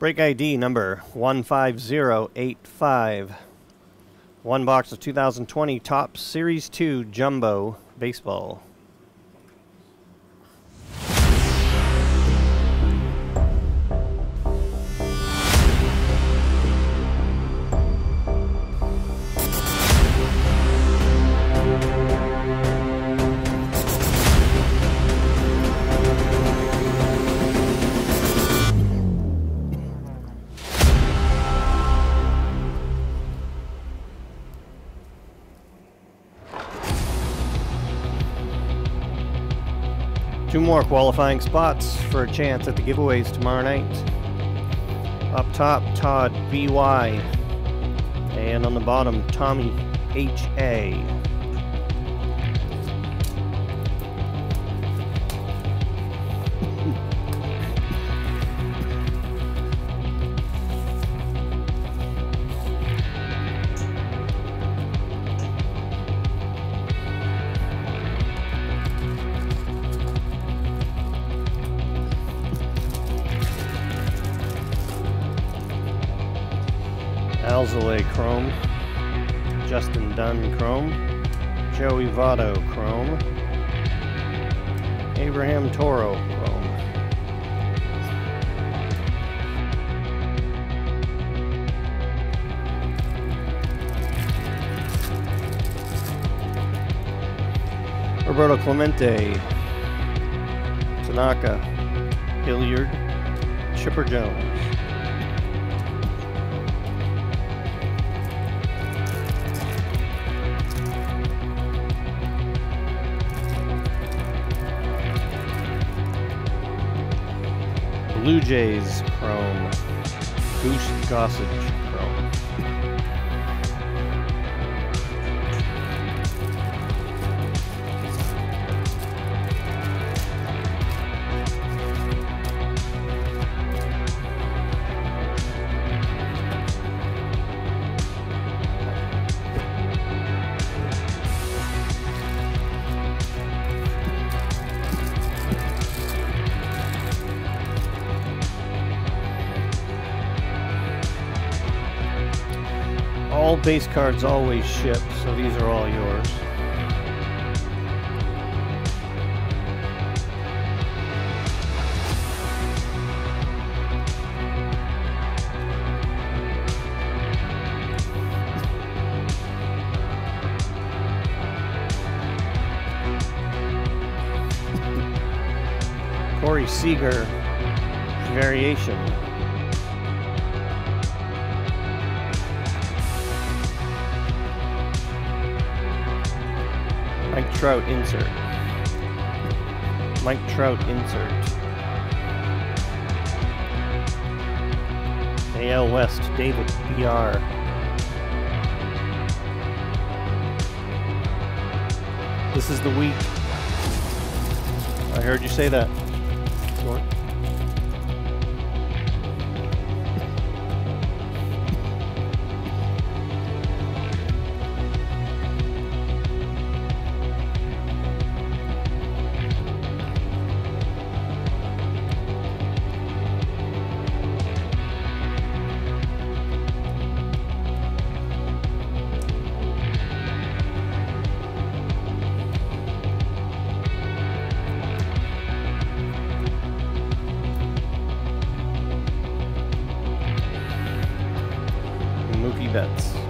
Break ID number 15085. One box of 2020 Topps Series 2 Jumbo Baseball. More qualifying spots for a chance at the giveaways tomorrow night. Up top, Todd BY. And on the bottom, Tommy HA. Alzolay Chrome, Justin Dunn Chrome, Joey Votto Chrome, Abraham Toro Chrome. Roberto Clemente, Tanaka, Hilliard, Chipper Jones. Jays Chrome, Goose Gossage All base cards always ship, so these are all yours. Corey Seager variation. Trout insert. Mike Trout insert. AL West David BR. This is the week. I heard you say that. Mookie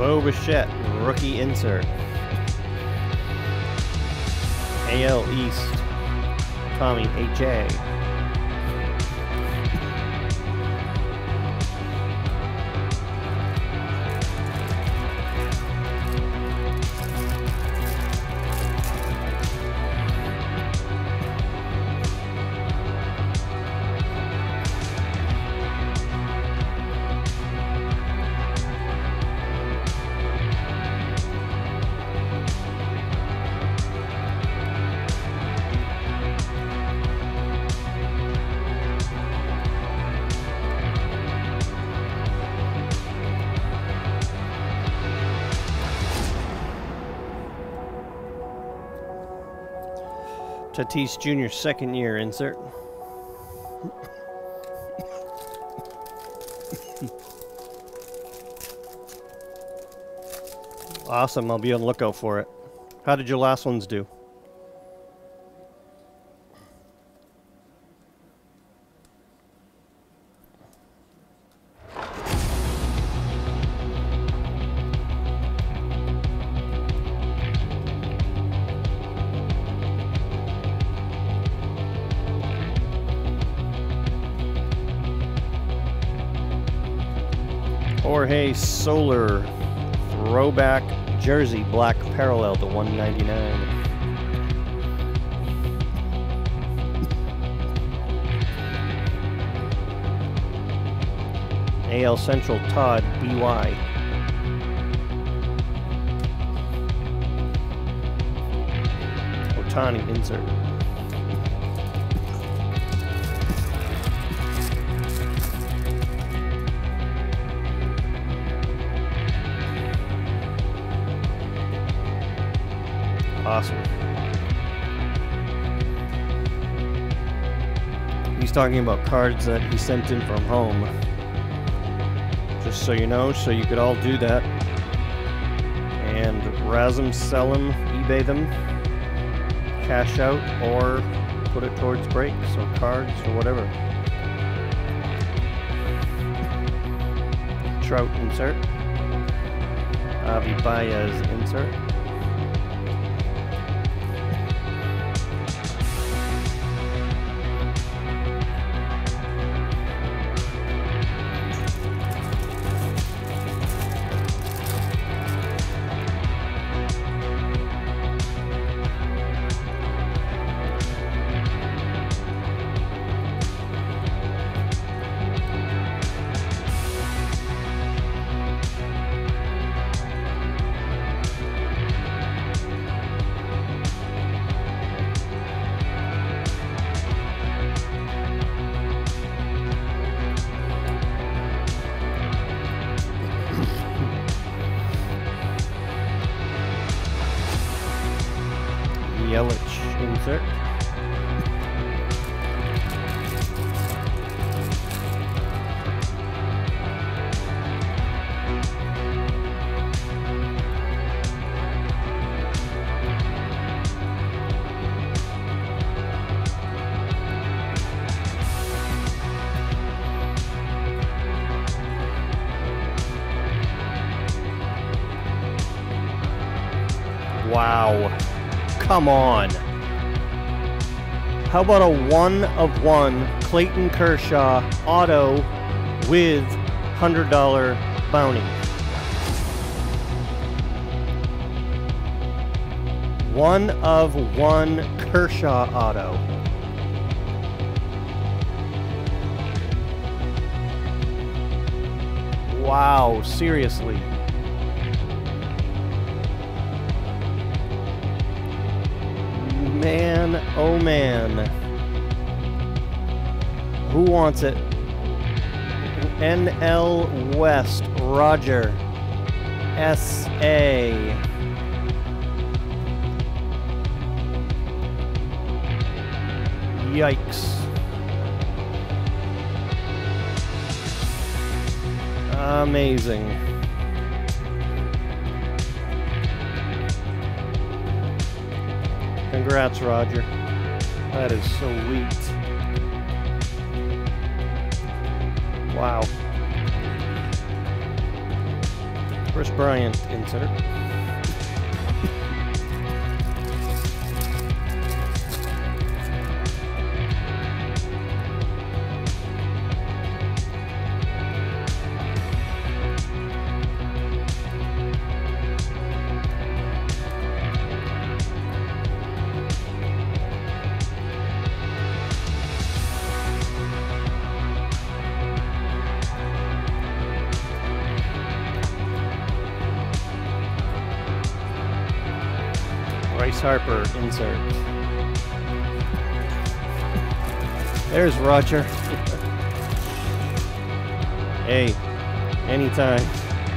Bo Bichette, rookie insert. AL East, Tommy H.A. Tatis Jr. second year insert. awesome, I'll be on the lookout for it. How did your last ones do? Jorge Soler throwback jersey black parallel to 199. AL Central Todd BY. Ohtani insert. Awesome. He's talking about cards that he sent in from home. Just so you know, so you could all do that. And razz them, sell them, eBay them, cash out, or put it towards breaks or cards or whatever. Trout insert. Javy Baez insert. Yelich insert. Wow. Come on. How about a one of one Clayton Kershaw auto with $100 bounty? One of one Kershaw auto. Wow, seriously. Man, oh man. Who wants it? NL West, Roger. SA. Yikes. Amazing. Congrats, Roger. That is so sweet. Wow. Kris Bryant insert. Harper insert. There's Roger. hey, anytime.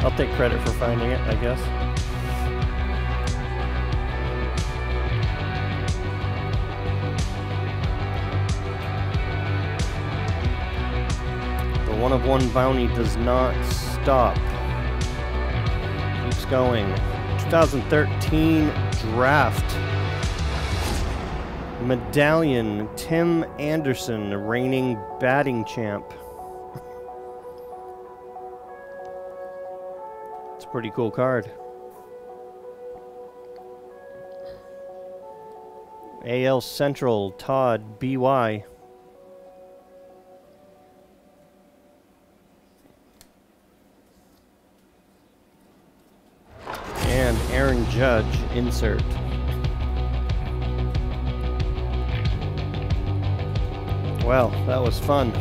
I'll take credit for finding it, I guess. The one of one bounty does not stop. Keeps going. 2013 draft. Medallion, Tim Anderson, reigning batting champ. it's a pretty cool card. AL Central, Todd, BY. Aaron Judge, insert. Well, that was fun.